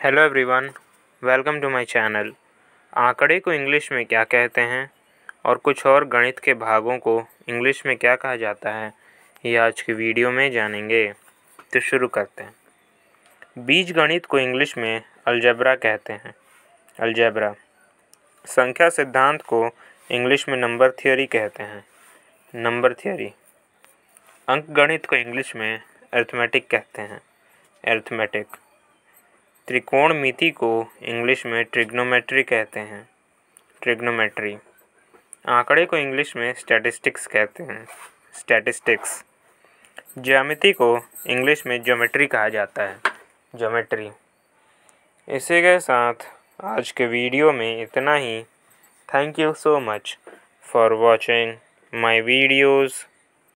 Hello everyone welcome to my channel आंकड़े को English में क्या कहते हैं और कुछ और गणित के भागों को इंग्लिश में क्या कहा जाता है, ये आज की वीडियो में जानेंगे। तो शुरू करते हैं। बीज गणित को इंग्लिश में अलजबरा कहते हैं। अलजबरा संख्या सिद्धांत को इंग्लिश में नंबर थियोरी कहते हैं। नंबर थियोरी अंक गणित को इंग्लिश में अर्थमेटिक कहते हैं। अर्थमेटिक त्रिकोणमिति को इंग्लिश में ट्रिग्नोमेट्री कहते हैं। ट्रिग्नोमेट्री। आंकड़े को इंग्लिश में स्टैटिस्टिक्स कहते हैं। स्टैटिस्टिक्स ज्यामिति को इंग्लिश में ज्योमेट्री कहा जाता है। ज्योमेट्री इसी के साथ आज के वीडियो में इतना ही। Thank you so much for watching my videos